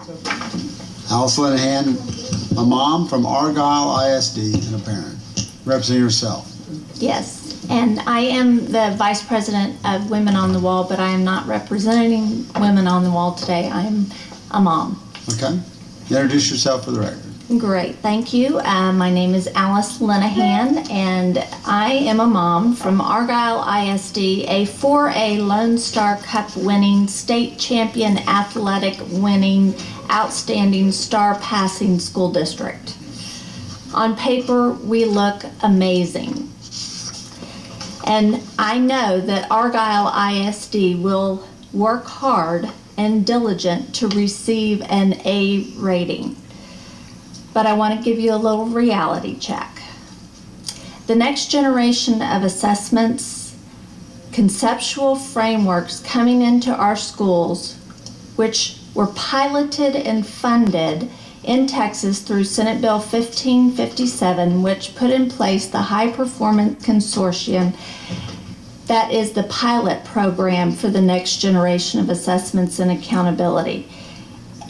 Alice Linahan, a hand, a mom from Argyle ISD and a parent. representing yourself. Yes, and I am the Vice President of Women on the Wall, but I am not representing Women on the Wall today. I am a mom. Okay? Introduce yourself for the record. Great, thank you. Uh, my name is Alice Linahan, and I am a mom from Argyle ISD, a 4A Lone Star Cup winning, state champion athletic winning, outstanding STAAR passing school district. On paper, we look amazing. And I know that Argyle ISD will work hard and diligent to receive an A rating but I want to give you a little reality check. The next generation of assessments, conceptual frameworks coming into our schools, which were piloted and funded in Texas through Senate Bill 1557, which put in place the High Performance Consortium that is the pilot program for the next generation of assessments and accountability.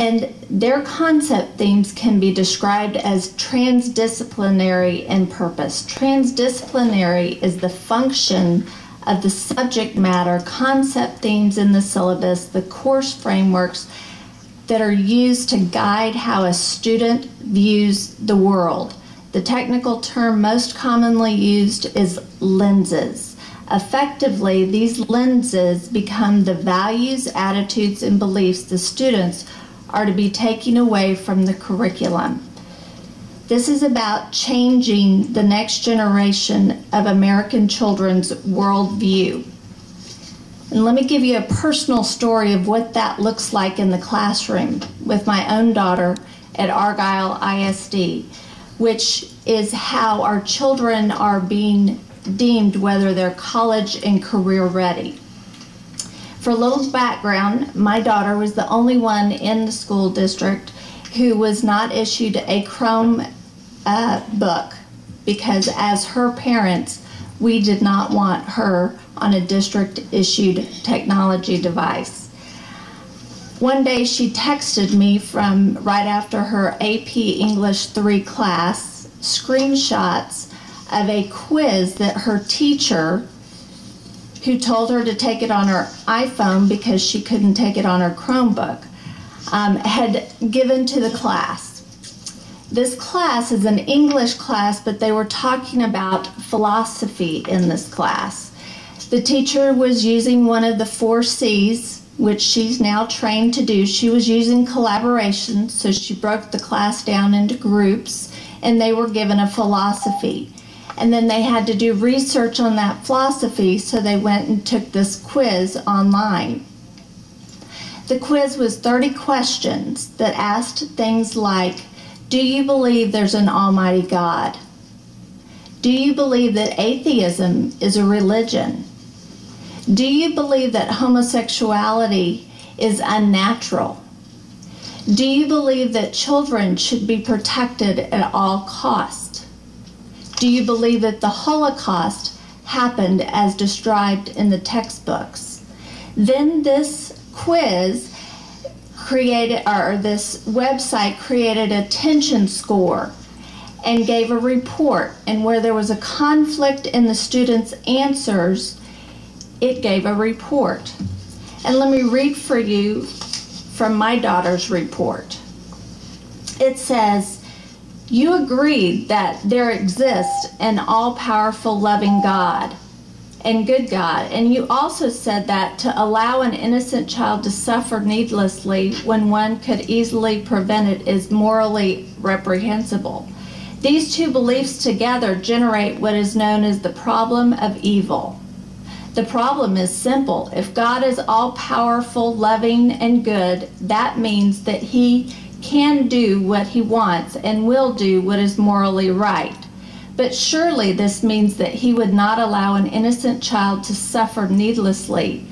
And their concept themes can be described as transdisciplinary in purpose. Transdisciplinary is the function of the subject matter, concept themes in the syllabus, the course frameworks that are used to guide how a student views the world. The technical term most commonly used is lenses. Effectively, these lenses become the values, attitudes, and beliefs the students are to be taken away from the curriculum. This is about changing the next generation of American children's worldview. And let me give you a personal story of what that looks like in the classroom with my own daughter at Argyle ISD, which is how our children are being deemed whether they're college and career ready. For a little background, my daughter was the only one in the school district who was not issued a Chrome uh, book because, as her parents, we did not want her on a district issued technology device. One day she texted me from right after her AP English 3 class screenshots of a quiz that her teacher who told her to take it on her iPhone because she couldn't take it on her Chromebook, um, had given to the class. This class is an English class, but they were talking about philosophy in this class. The teacher was using one of the four C's, which she's now trained to do. She was using collaboration, so she broke the class down into groups, and they were given a philosophy and then they had to do research on that philosophy, so they went and took this quiz online. The quiz was 30 questions that asked things like Do you believe there's an Almighty God? Do you believe that atheism is a religion? Do you believe that homosexuality is unnatural? Do you believe that children should be protected at all costs? Do you believe that the Holocaust happened as described in the textbooks? Then this quiz created, or this website created a tension score and gave a report. And where there was a conflict in the students' answers, it gave a report. And let me read for you from my daughter's report. It says, you agreed that there exists an all powerful, loving God and good God. And you also said that to allow an innocent child to suffer needlessly when one could easily prevent it is morally reprehensible. These two beliefs together generate what is known as the problem of evil. The problem is simple. If God is all powerful, loving, and good, that means that He can do what he wants and will do what is morally right. But surely this means that he would not allow an innocent child to suffer needlessly,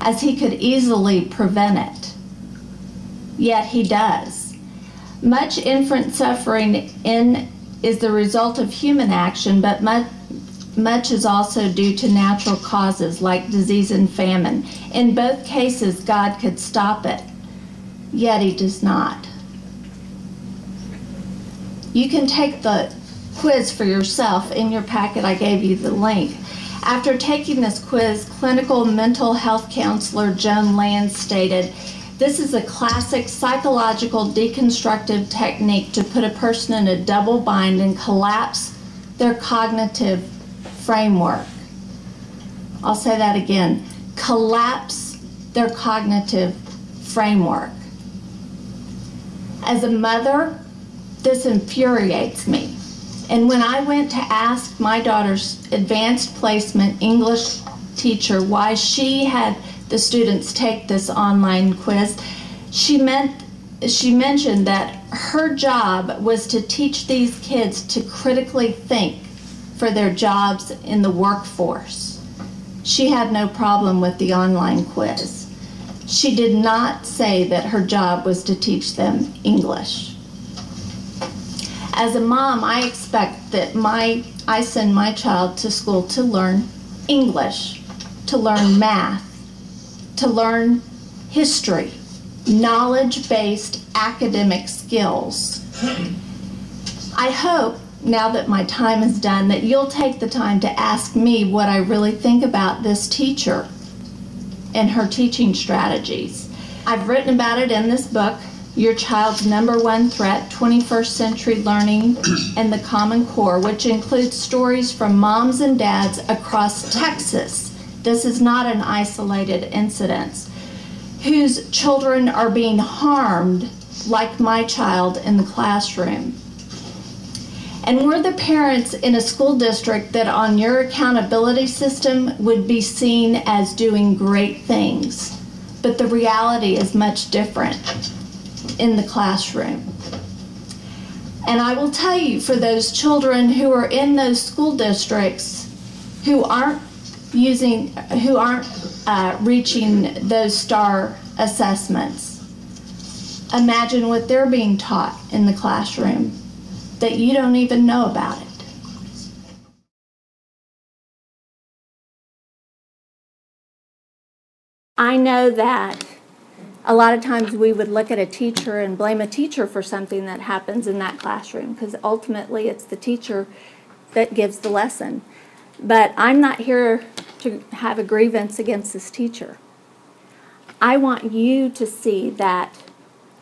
as he could easily prevent it. Yet he does. Much infant suffering in is the result of human action, but much, much is also due to natural causes like disease and famine. In both cases, God could stop it. yet he does not. You can take the quiz for yourself. In your packet, I gave you the link. After taking this quiz, clinical mental health counselor Joan Land stated, this is a classic psychological deconstructive technique to put a person in a double bind and collapse their cognitive framework. I'll say that again collapse their cognitive framework. As a mother, this infuriates me. And when I went to ask my daughter's advanced placement English teacher why she had the students take this online quiz, she meant she mentioned that her job was to teach these kids to critically think for their jobs in the workforce. She had no problem with the online quiz. She did not say that her job was to teach them English. As a mom, I expect that my I send my child to school to learn English, to learn math, to learn history, knowledge-based academic skills. I hope now that my time is done that you'll take the time to ask me what I really think about this teacher and her teaching strategies. I've written about it in this book, Your Child's Number One Threat 21st Century Learning and the Common Core, which includes stories from moms and dads across Texas. This is not an isolated incident, whose children are being harmed like my child in the classroom. And we're the parents in a school district that on your accountability system would be seen as doing great things. But the reality is much different in the classroom. And I will tell you, for those children who are in those school districts who aren't using, who aren't uh, reaching those STAAR assessments, imagine what they're being taught in the classroom that you don't even know about it. I know that a lot of times we would look at a teacher and blame a teacher for something that happens in that classroom because ultimately it's the teacher that gives the lesson. But I'm not here to have a grievance against this teacher. I want you to see that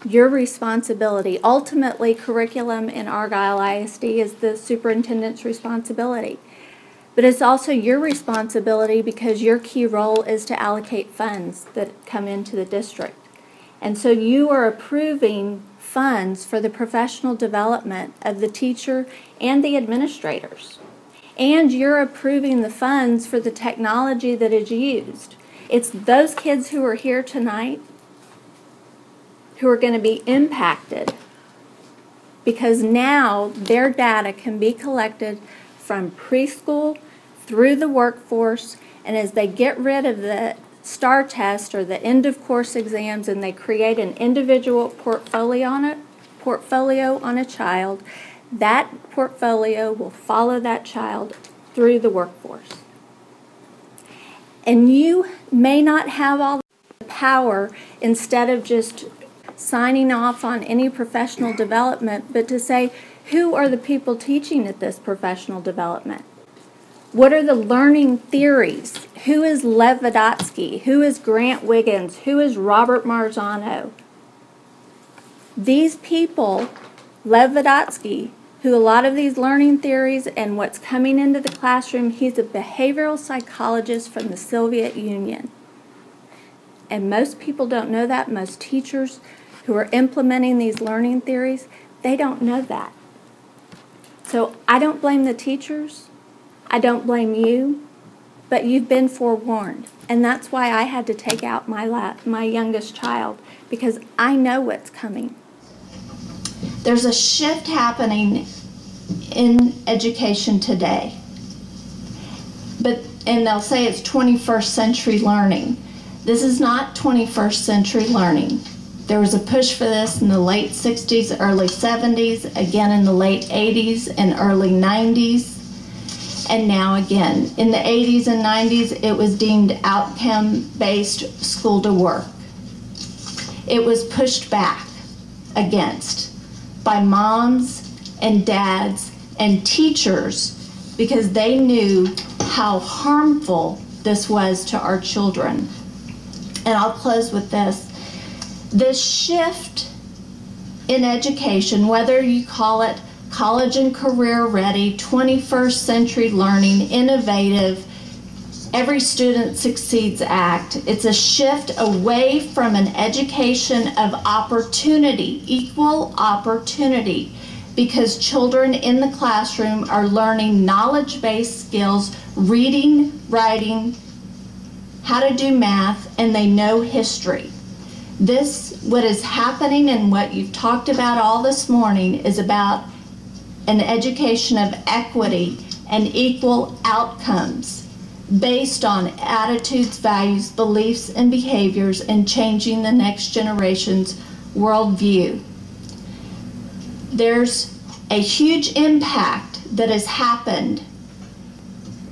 your responsibility, ultimately, curriculum in Argyle ISD is the superintendent's responsibility. But it's also your responsibility because your key role is to allocate funds that come into the district. And so you are approving funds for the professional development of the teacher and the administrators. And you're approving the funds for the technology that is used. It's those kids who are here tonight who are going to be impacted because now their data can be collected from preschool through the workforce and as they get rid of the STAAR test or the end of course exams and they create an individual portfolio on a portfolio on a child, that portfolio will follow that child through the workforce. And you may not have all the power instead of just signing off on any professional development, but to say, who are the people teaching at this professional development? What are the learning theories? Who is Lev Vygotsky? Who is Grant Wiggins? Who is Robert Marzano? These people, Lev Vygotsky, who a lot of these learning theories and what's coming into the classroom, he's a behavioral psychologist from the Soviet Union. And most people don't know that. Most teachers who are implementing these learning theories, they don't know that. So I don't blame the teachers. I don't blame you, but you've been forewarned. And that's why I had to take out my, la- my youngest child because I know what's coming. There's a shift happening in education today. But and they'll say it's 21st century learning. This is not 21st century learning. There was a push for this in the late 60s, early 70s, again in the late 80s and early 90s, and now again. In the 80s and 90s, it was deemed outcome based school to work. it was pushed back against by moms and dads and teachers because they knew how harmful this was to our children. And I'll close with this. This shift in education, whether you call it college and career ready, 21st century learning, innovative, Every Student Succeeds Act. It's a shift away from an education of opportunity, equal opportunity, because children in the classroom are learning knowledge based skills, reading, writing, how to do math, and they know history. This, what is happening and what you've talked about all this morning, is about an education of equity and equal outcomes based on attitudes, values, beliefs, and behaviors and changing the next generation's worldview. There's a huge impact that has happened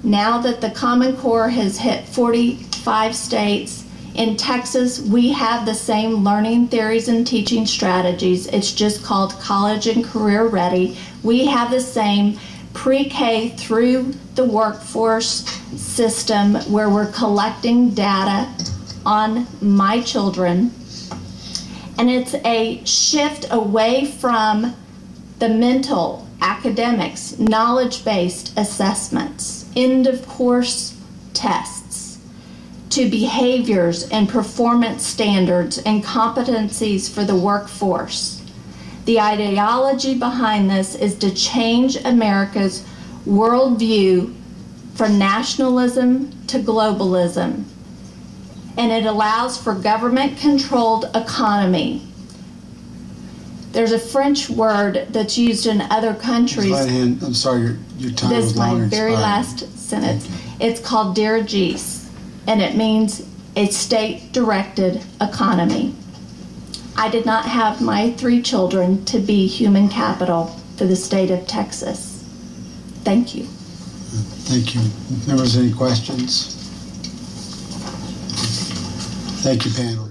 now that the Common Core has hit 45 states. In Texas, we have the same learning theories and teaching strategies. It's just called College and Career Ready. We have the same pre K through the workforce system where we're collecting data on my children. And it's a shift away from the mental, academics, knowledge based assessments, end of course tests, to behaviors and performance standards and competencies for the workforce. The ideology behind this is to change America's worldview from nationalism to globalism. And it allows for government controlled economy. There's a French word that's used in other countries. Hand, I'm sorry, your, your time This is is my very expired. last sentence. It's called dirigisme, and it means a state directed economy. I did not have my three children to be human capital for the state of Texas. Thank you. Thank you. If there was any questions? Thank you, panel.